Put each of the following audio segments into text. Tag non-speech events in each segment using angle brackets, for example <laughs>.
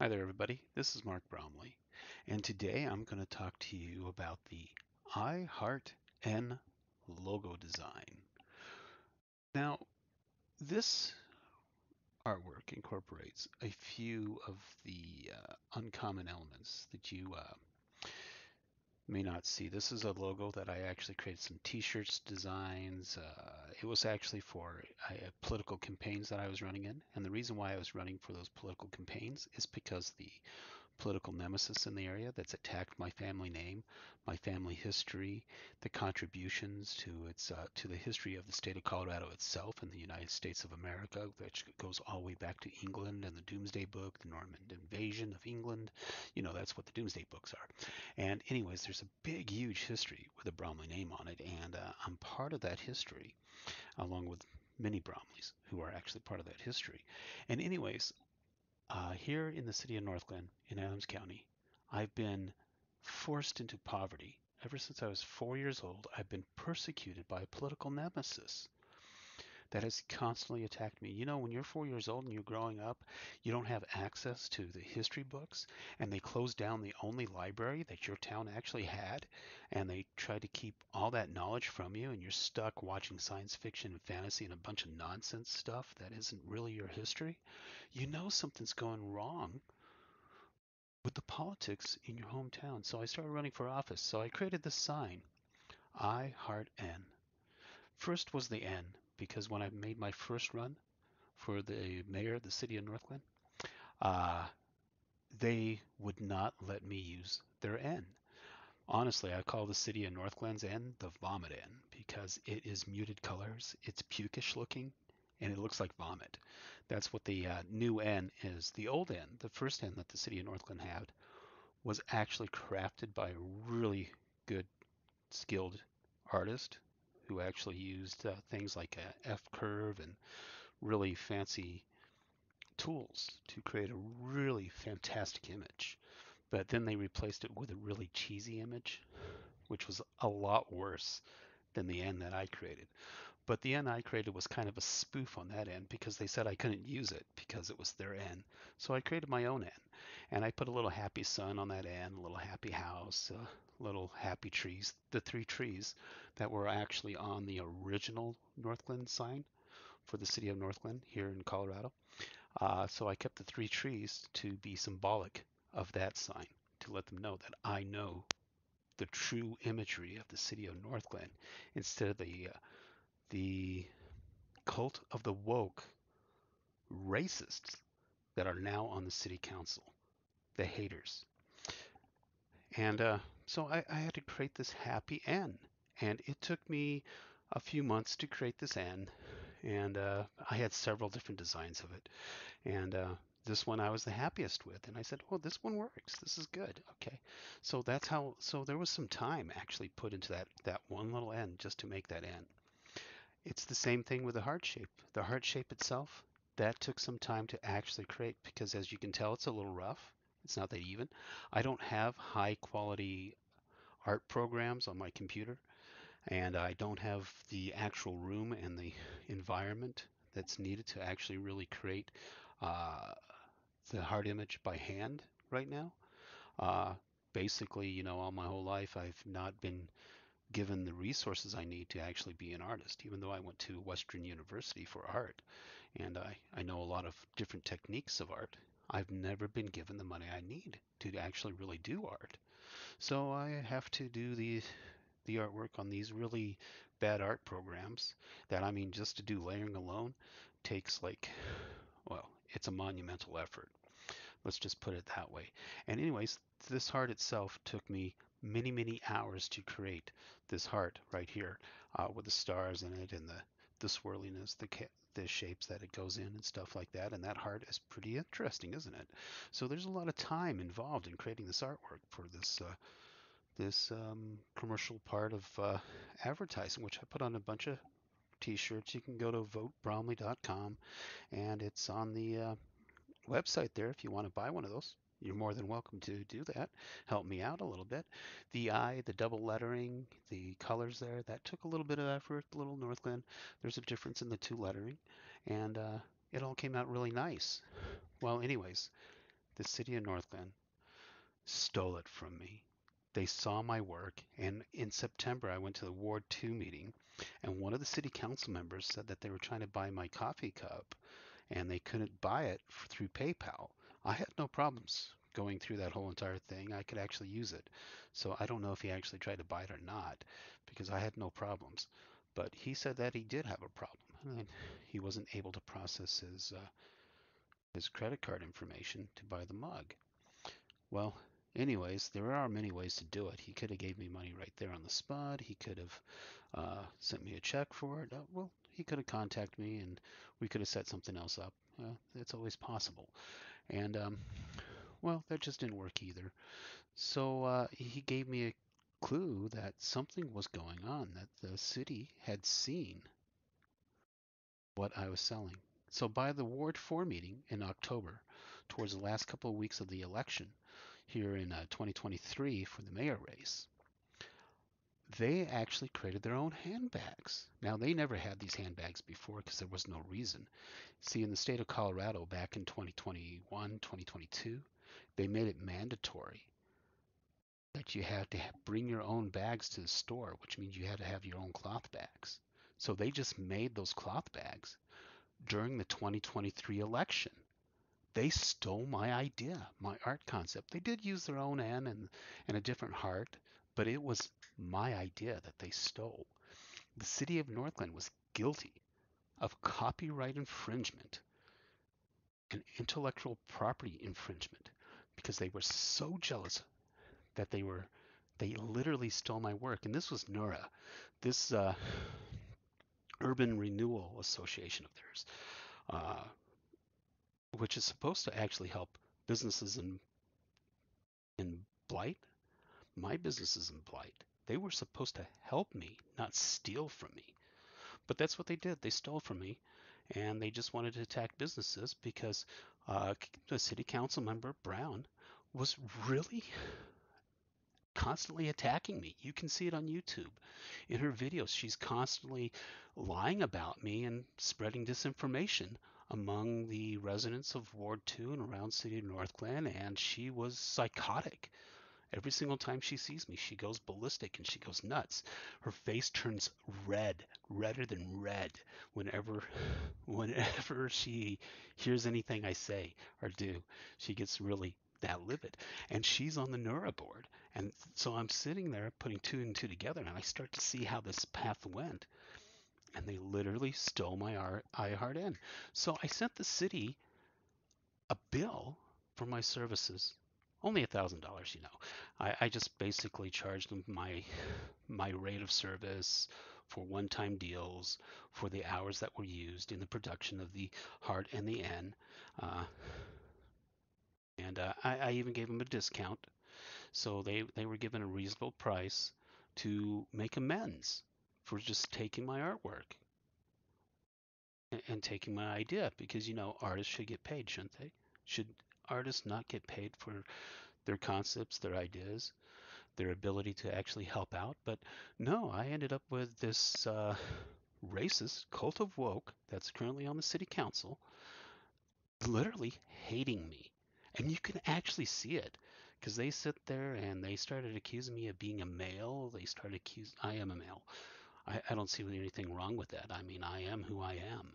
Hi there, everybody. This is Mark Bromley, and today I'm going to talk to you about the I Heart N logo design. Now, this artwork incorporates a few of the uh, uncommon elements that you uh, may not see. This is a logo that I actually created some t-shirts designs. Uh, it was actually for uh, political campaigns that I was running in. And the reason why I was running for those political campaigns is because the political nemesis in the area that's attacked my family name, my family history, the contributions to its uh, to the history of the state of Colorado itself and the United States of America, which goes all the way back to England and the Doomsday Book, the Norman invasion of England. You know, that's what the Doomsday Books are. And anyways, there's a big, huge history with a Bromley name on it, and uh, I'm part of that history, along with many Bromleys who are actually part of that history. And anyways, uh, here in the city of Northglenn in Adams County, I've been forced into poverty. Ever since I was four years old, I've been persecuted by a political nemesis that has constantly attacked me. You know, when you're four years old and you're growing up, you don't have access to the history books, and they closed down the only library that your town actually had, and they tried to keep all that knowledge from you, and you're stuck watching science fiction and fantasy and a bunch of nonsense stuff that isn't really your history. You know something's going wrong with the politics in your hometown. So I started running for office. So I created this sign I Heart N. First was the N because when I made my first run for the mayor of the city of Northglenn, uh, they would not let me use their N. Honestly, I call the city of Northglenn's N the vomit N because it is muted colors, it's pukish looking, and it looks like vomit. That's what the uh, new N is. The old N, the first N that the city of Northglenn had, was actually crafted by a really good, skilled artist who actually used uh, things like a F curve and really fancy tools to create a really fantastic image. But then they replaced it with a really cheesy image, which was a lot worse than the N that I created. But the N I created was kind of a spoof on that end because they said I couldn't use it because it was their N. So I created my own N. And I put a little happy sun on that N, a little happy house, a little happy trees, the three trees that were actually on the original Northglenn sign for the city of Northglenn here in Colorado. Uh, so I kept the three trees to be symbolic of that sign to let them know that I know the true imagery of the city of Northglenn instead of the uh, the cult of the woke racists that are now on the city council, the haters. And uh, so I, I, had to create this happy N. And it took me a few months to create this N. And uh, I had several different designs of it. And uh, this one I was the happiest with. And I said, oh, this one works. This is good. Okay. So that's how, so there was some time actually put into that, that one little N just to make that N. It's the same thing with the heart shape. The heart shape itself, that took some time to actually create because as you can tell, it's a little rough. It's not that even. I don't have high quality art programs on my computer and I don't have the actual room and the environment that's needed to actually really create uh, the heart image by hand right now. Uh, basically, you know, all my whole life I've not been given the resources I need to actually be an artist, even though I went to Western University for art and I, I know a lot of different techniques of art. I've never been given the money I need to actually really do art. So I have to do the the artwork on these really bad art programs that I mean just to do layering alone takes like <sighs> well, it's a monumental effort. Let's just put it that way. And anyways, this heart itself took me many, many hours to create this heart right here uh, with the stars in it and the, the swirliness, the, the shapes that it goes in and stuff like that. And that heart is pretty interesting, isn't it? So there's a lot of time involved in creating this artwork for this uh, this um, commercial part of uh, advertising, which I put on a bunch of t-shirts. You can go to votebromley.com and it's on the uh, website there if you want to buy one of those. You're more than welcome to do that. Help me out a little bit. The I, the double lettering, the colors there, that took a little bit of effort, a little Northland. There's a difference in the two lettering, and uh, it all came out really nice. Well, anyways, the city of Northglenn stole it from me. They saw my work, and in September I went to the Ward 2 meeting, and one of the city council members said that they were trying to buy my coffee cup and they couldn't buy it through PayPal. I had no problems going through that whole entire thing. I could actually use it. So I don't know if he actually tried to buy it or not because I had no problems. But he said that he did have a problem and he wasn't able to process his uh, his credit card information to buy the mug. Well, anyways, there are many ways to do it. He could have gave me money right there on the spot. He could have uh, sent me a check for it. Uh, well, he could have contacted me and we could have set something else up. Uh, it's always possible. And, um, well, that just didn't work either. So uh, he gave me a clue that something was going on, that the city had seen what I was selling. So by the Ward 4 meeting in October, towards the last couple of weeks of the election here in uh, 2023 for the mayor race, they actually created their own handbags. Now, they never had these handbags before because there was no reason. See, in the state of Colorado back in 2021, 2022, they made it mandatory that you had to bring your own bags to the store, which means you had to have your own cloth bags. So they just made those cloth bags during the 2023 election. They stole my idea, my art concept. They did use their own N and, and a different heart, but it was my idea that they stole. The city of Northglenn was guilty of copyright infringement and intellectual property infringement because they were so jealous that they were they literally stole my work and this was NURA this uh, urban renewal association of theirs uh, which is supposed to actually help businesses in in blight my business is in blight they were supposed to help me, not steal from me. But that's what they did. They stole from me, and they just wanted to attack businesses because uh, the city council member Brown was really constantly attacking me. You can see it on YouTube. In her videos, she's constantly lying about me and spreading disinformation among the residents of Ward 2 and around City of Northglenn, and she was psychotic. Every single time she sees me, she goes ballistic and she goes nuts. Her face turns red, redder than red, whenever, <sighs> whenever she hears anything I say or do. She gets really that livid. And she's on the NURA board. And so I'm sitting there putting two and two together, and I start to see how this path went. And they literally stole my iHeartN. So I sent the city a bill for my services. Only a thousand dollars you know. I, I just basically charged them my my rate of service for one-time deals for the hours that were used in the production of the heart and the n uh, and uh, I, I even gave them a discount. So they they were given a reasonable price to make amends for just taking my artwork and, and taking my idea because you know artists should get paid shouldn't they should artists not get paid for their concepts, their ideas, their ability to actually help out? But no, I ended up with this uh, racist cult of woke that's currently on the city council literally hating me. And you can actually see it because they sit there and they started accusing me of being a male. They started accusing, I am a male. I, I don't see anything wrong with that. I mean, I am who I am.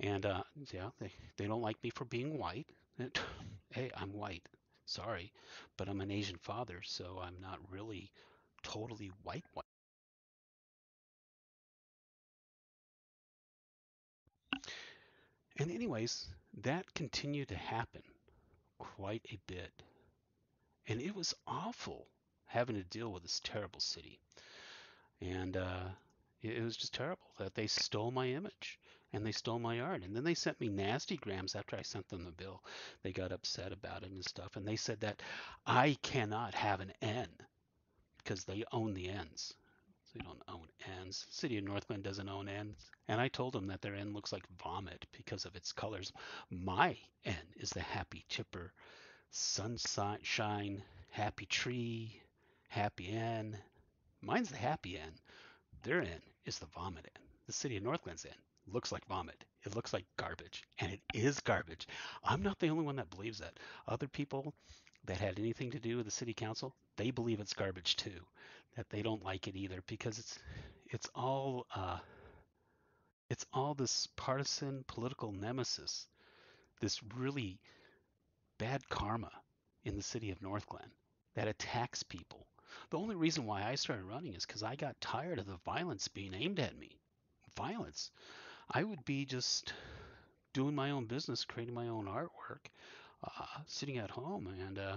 And uh, yeah, they, they don't like me for being white. <laughs> hey, I'm white. Sorry, but I'm an Asian father, so I'm not really totally white white. And anyways, that continued to happen quite a bit. And it was awful having to deal with this terrible city. And uh, it was just terrible that they stole my image and they stole my art. And then they sent me nasty grams after I sent them the bill. They got upset about it and stuff. And they said that I cannot have an N because they own the N's. So they don't own N's. City of Northglenn doesn't own N's. And I told them that their N looks like vomit because of its colors. My N is the happy, chipper, sunshine, happy tree, happy N. Mine's the happy N. Their N is the vomit in. The city of Northglenn's in looks like vomit. It looks like garbage, and it is garbage. I'm not the only one that believes that. Other people that had anything to do with the city council, they believe it's garbage too. That they don't like it either because it's it's all uh, it's all this partisan political nemesis, this really bad karma in the city of Northglenn that attacks people. The only reason why I started running is because I got tired of the violence being aimed at me. Violence. I would be just doing my own business, creating my own artwork, uh, sitting at home, and uh,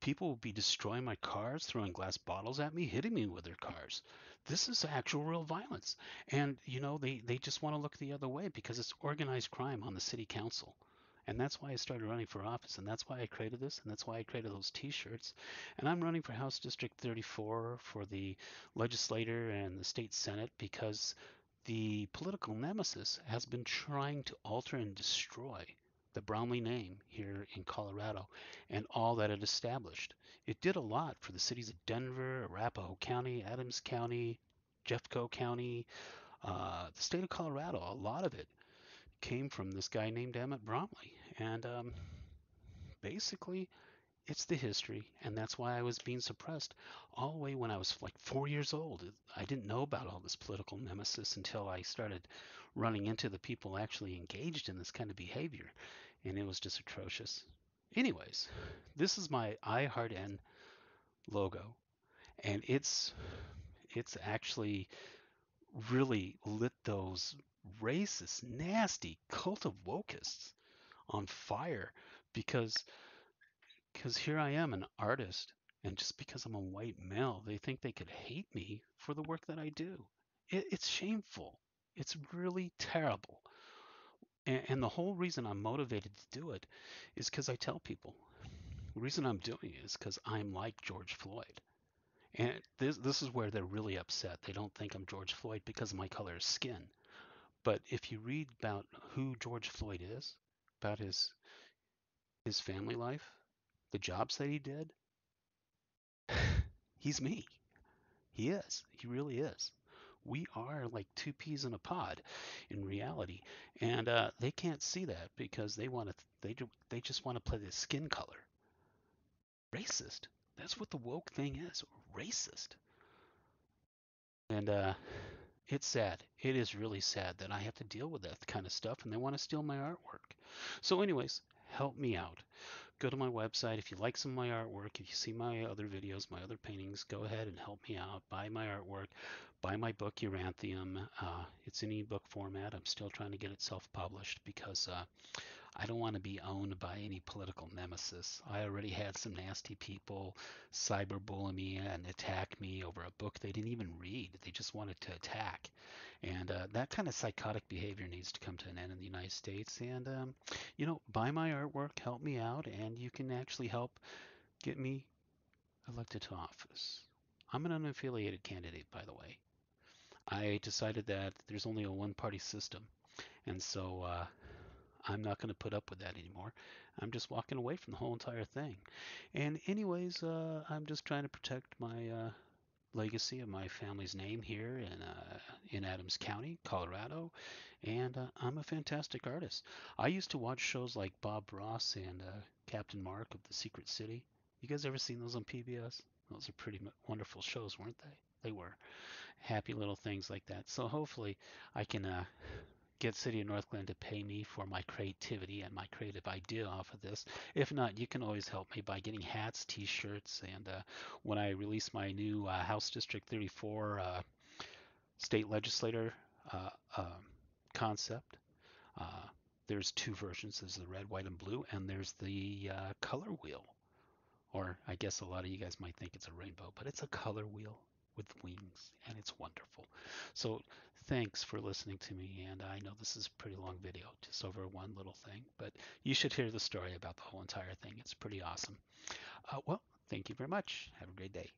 people would be destroying my cars, throwing glass bottles at me, hitting me with their cars. This is actual real violence. And, you know, they, they just want to look the other way because it's organized crime on the city council. And that's why I started running for office, and that's why I created this, and that's why I created those T-shirts. And I'm running for House District 34 for the legislator and the state senate because the political nemesis has been trying to alter and destroy the Bromley name here in Colorado and all that it established. It did a lot for the cities of Denver, Arapahoe County, Adams County, Jeffco County, uh, the state of Colorado. A lot of it came from this guy named Emmett Bromley. And um, basically, it's the history, and that's why I was being suppressed all the way when I was like four years old. I didn't know about all this political nemesis until I started running into the people actually engaged in this kind of behavior, and it was just atrocious. Anyways, this is my I Heart N logo, and it's it's actually really lit those racist, nasty cult of wokists on fire because because here I am an artist and just because I'm a white male they think they could hate me for the work that I do. It, it's shameful. It's really terrible. And, and the whole reason I'm motivated to do it is because I tell people the reason I'm doing it is because I'm like George Floyd. And this this is where they're really upset. They don't think I'm George Floyd because of my color of skin. But if you read about who George Floyd is, about his his family life, the jobs that he did, <sighs> he's me. He is. He really is. We are like two peas in a pod in reality, and uh, they can't see that because they want to. They do, they just want to play the skin color. Racist. That's what the woke thing is. Racist. And uh, it's sad. It is really sad that I have to deal with that kind of stuff and they want to steal my artwork. So, anyways, help me out. Go to my website. If you like some of my artwork, if you see my other videos, my other paintings, go ahead and help me out. Buy my artwork. Buy my book, Yoranthium. Uh, it's in ebook format. I'm still trying to get it self published because uh, I don't want to be owned by any political nemesis. I already had some nasty people cyberbully me and attack me over a book they didn't even read. They just wanted to attack. And uh, that kind of psychotic behavior needs to come to an end in the United States. And, um, you know, buy my artwork, help me out, and you can actually help get me elected to office. I'm an unaffiliated candidate, by the way. I decided that there's only a one party system. And so uh, I'm not going to put up with that anymore. I'm just walking away from the whole entire thing. And anyways, uh, I'm just trying to protect my uh, legacy of my family's name here in uh, in Adams County, Colorado. And uh, I'm a fantastic artist. I used to watch shows like Bob Ross and uh, Captain Mark of the Secret City. You guys ever seen those on PBS? Those are pretty wonderful shows, weren't they? They were happy little things like that. So hopefully I can uh, get City of Northglenn to pay me for my creativity and my creative idea off of this. If not, you can always help me by getting hats, t-shirts, and uh, when I release my new uh, House District 34 uh, state legislator uh, um, concept, uh, there's two versions. There's the red, white, and blue, and there's the uh, color wheel. Or I guess a lot of you guys might think it's a rainbow, but it's a color wheel with wings, and it's wonderful. So thanks for listening to me. And I know this is a pretty long video, just over one little thing, but you should hear the story about the whole entire thing. It's pretty awesome. Uh, well, thank you very much. Have a great day.